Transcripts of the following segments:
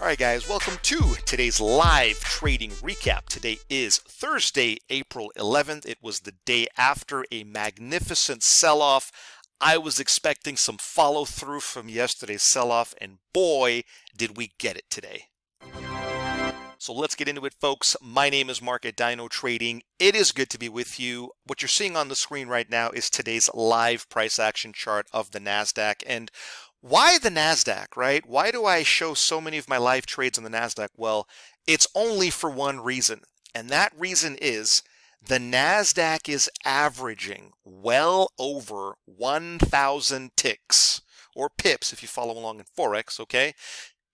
All right, guys, welcome to today's live trading recap. Today is Thursday, April 11th. It was the day after a magnificent sell off. I was expecting some follow through from yesterday's sell off, and boy, did we get it today. So let's get into it, folks. My name is Mark at Dyno Trading. It is good to be with you. What you're seeing on the screen right now is today's live price action chart of the NASDAQ. And why the NASDAQ, right? Why do I show so many of my live trades on the NASDAQ? Well, it's only for one reason. And that reason is the NASDAQ is averaging well over 1,000 ticks or pips if you follow along in Forex, okay?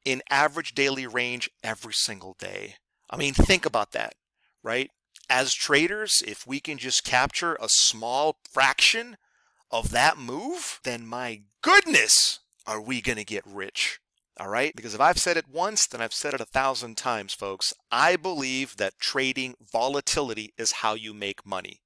In average daily range every single day. I mean, think about that, right? As traders, if we can just capture a small fraction of that move, then my goodness, are we going to get rich? All right? Because if I've said it once, then I've said it a thousand times, folks. I believe that trading volatility is how you make money.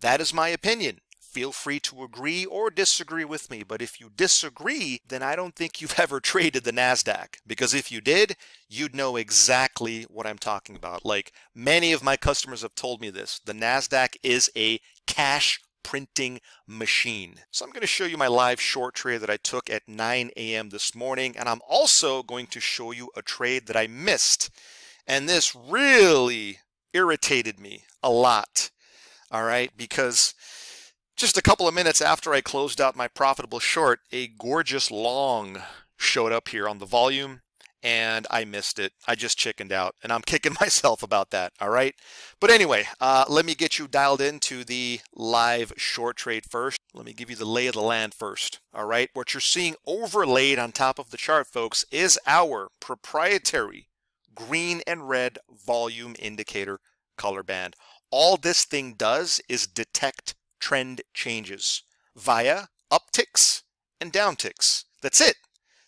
That is my opinion. Feel free to agree or disagree with me, but if you disagree, then I don't think you've ever traded the NASDAQ. Because if you did, you'd know exactly what I'm talking about. Like many of my customers have told me this the NASDAQ is a cash printing machine. So I'm going to show you my live short trade that I took at 9 a.m. this morning, and I'm also going to show you a trade that I missed. And this really irritated me a lot, all right, because just a couple of minutes after I closed out my profitable short, a gorgeous long showed up here on the volume and I missed it. I just chickened out, and I'm kicking myself about that. All right. But anyway, uh, let me get you dialed into the live short trade first. Let me give you the lay of the land first. All right. What you're seeing overlaid on top of the chart, folks, is our proprietary green and red volume indicator color band. All this thing does is detect trend changes via upticks and downticks. That's it.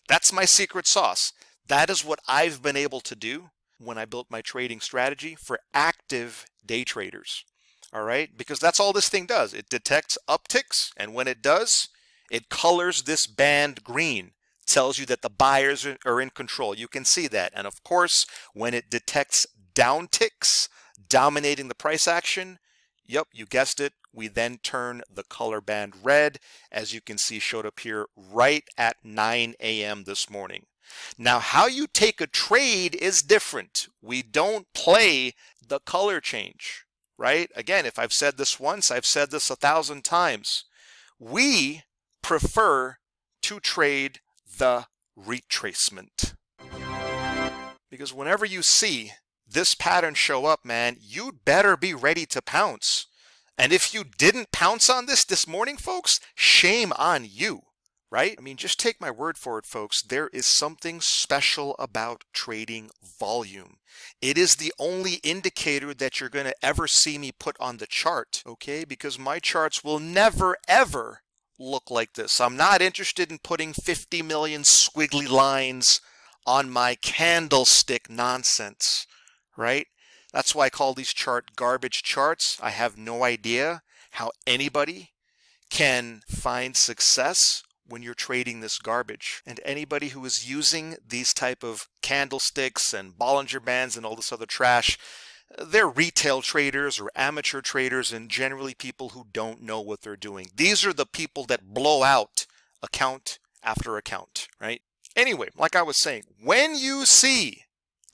That's my secret sauce. That is what I've been able to do when I built my trading strategy for active day traders. All right, because that's all this thing does. It detects upticks, and when it does, it colors this band green, tells you that the buyers are in control. You can see that. And of course, when it detects downticks dominating the price action, yep, you guessed it, we then turn the color band red, as you can see showed up here right at 9 a.m. this morning. Now, how you take a trade is different. We don't play the color change, right? Again, if I've said this once, I've said this a thousand times. We prefer to trade the retracement. Because whenever you see this pattern show up, man, you'd better be ready to pounce. And if you didn't pounce on this this morning, folks, shame on you right? I mean, just take my word for it, folks. There is something special about trading volume. It is the only indicator that you're going to ever see me put on the chart, okay? Because my charts will never, ever look like this. I'm not interested in putting 50 million squiggly lines on my candlestick nonsense, right? That's why I call these chart garbage charts. I have no idea how anybody can find success when you're trading this garbage. And anybody who is using these type of candlesticks and Bollinger Bands and all this other trash, they're retail traders or amateur traders and generally people who don't know what they're doing. These are the people that blow out account after account, right? Anyway, like I was saying, when you see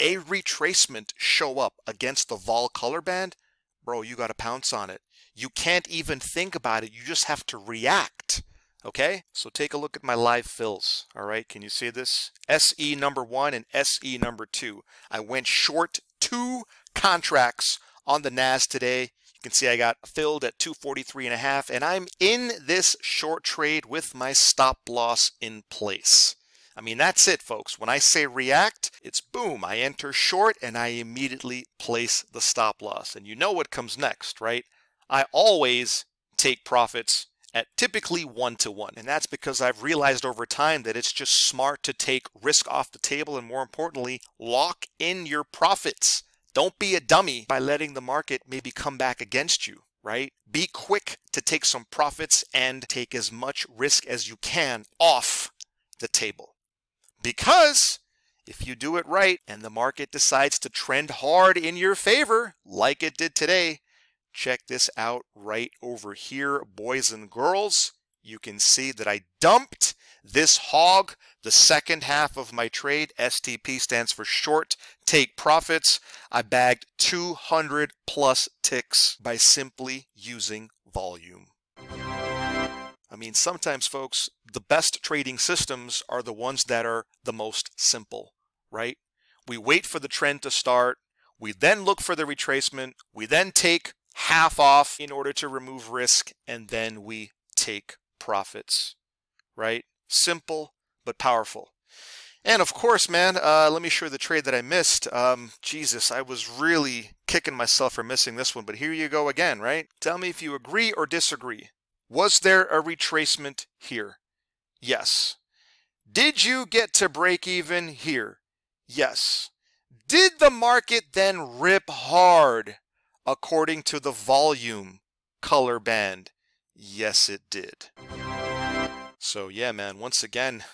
a retracement show up against the vol color band, bro, you got to pounce on it. You can't even think about it. You just have to react. Okay, so take a look at my live fills. All right, can you see this? SE number one and SE number two. I went short two contracts on the NAS today. You can see I got filled at 243 and a half, and I'm in this short trade with my stop loss in place. I mean, that's it, folks. When I say react, it's boom. I enter short and I immediately place the stop loss. And you know what comes next, right? I always take profits at typically one to one. And that's because I've realized over time that it's just smart to take risk off the table and more importantly, lock in your profits. Don't be a dummy by letting the market maybe come back against you, right? Be quick to take some profits and take as much risk as you can off the table. Because if you do it right and the market decides to trend hard in your favor, like it did today, check this out right over here, boys and girls. You can see that I dumped this hog, the second half of my trade. STP stands for short take profits. I bagged 200 plus ticks by simply using volume. I mean, sometimes, folks, the best trading systems are the ones that are the most simple, right? We wait for the trend to start. We then look for the retracement. We then take half off in order to remove risk, and then we take profits, right? Simple, but powerful. And of course, man, uh, let me show the trade that I missed. Um, Jesus, I was really kicking myself for missing this one, but here you go again, right? Tell me if you agree or disagree. Was there a retracement here? Yes. Did you get to break even here? Yes. Did the market then rip hard according to the volume color band? Yes, it did. So yeah, man, once again,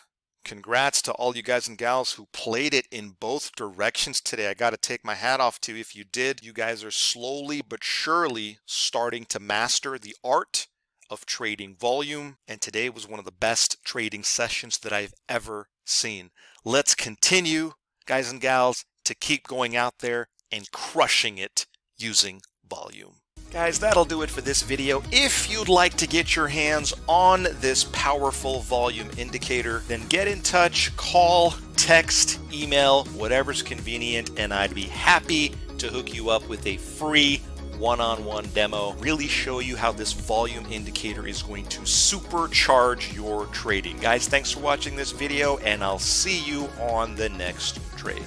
congrats to all you guys and gals who played it in both directions today. I got to take my hat off to you if you did. You guys are slowly but surely starting to master the art of trading volume, and today was one of the best trading sessions that I've ever seen. Let's continue, guys and gals, to keep going out there and crushing it using volume. Guys, that'll do it for this video. If you'd like to get your hands on this powerful volume indicator, then get in touch, call, text, email, whatever's convenient, and I'd be happy to hook you up with a free one-on-one demo, really show you how this volume indicator is going to supercharge your trading. Guys, thanks for watching this video, and I'll see you on the next trade.